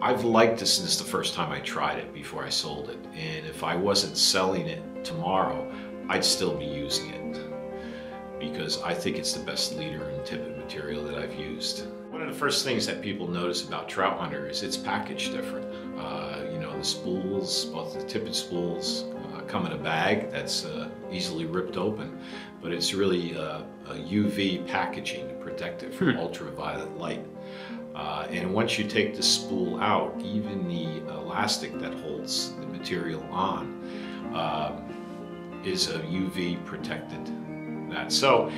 I've liked it since the first time I tried it before I sold it. And if I wasn't selling it tomorrow, I'd still be using it because I think it's the best leader and tippet material that I've used. One of the first things that people notice about Trout Hunter is it's packaged different. Uh, you know, the spools, both the tippet spools, uh, come in a bag that's uh, easily ripped open, but it's really uh, a UV packaging to protect it from hmm. ultraviolet light. Uh, and once you take the spool out, even the elastic that holds the material on uh, is a UV protected that. So,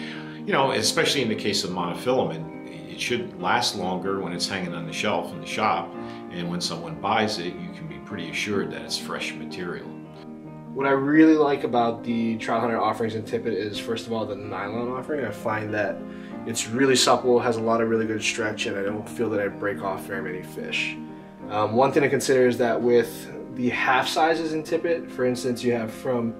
you know, especially in the case of monofilament, it should last longer when it's hanging on the shelf in the shop. And when someone buys it, you can be pretty assured that it's fresh material. What I really like about the Trout Hunter offerings in Tippet is, first of all, the nylon offering. I find that it's really supple, has a lot of really good stretch, and I don't feel that I break off very many fish. Um, one thing to consider is that with the half sizes in Tippet, for instance, you have from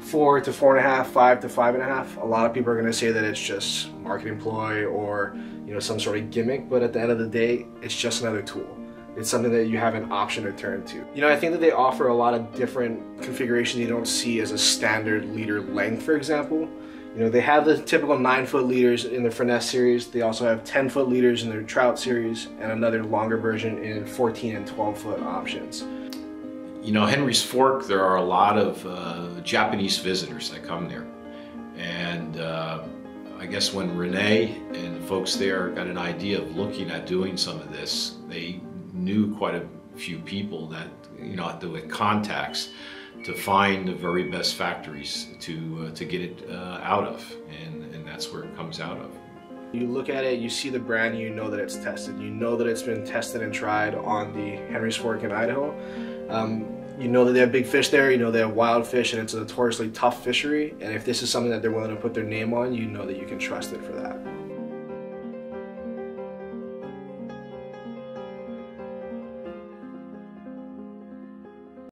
four to four and a half, five to five and a half. A lot of people are going to say that it's just marketing ploy or you know some sort of gimmick, but at the end of the day, it's just another tool. It's something that you have an option to turn to. You know, I think that they offer a lot of different configurations you don't see as a standard leader length, for example. You know, they have the typical 9 foot leaders in the Finesse series. They also have 10 foot leaders in their Trout series and another longer version in 14 and 12 foot options. You know, Henry's Fork, there are a lot of uh, Japanese visitors that come there. And uh, I guess when René and the folks there got an idea of looking at doing some of this, they knew quite a few people that, you know, with contacts to find the very best factories to, uh, to get it uh, out of. And, and that's where it comes out of. You look at it, you see the brand, you know that it's tested. You know that it's been tested and tried on the Henry's Fork in Idaho. Um, you know that they have big fish there, you know they have wild fish, and it's a notoriously tough fishery. And if this is something that they're willing to put their name on, you know that you can trust it for that.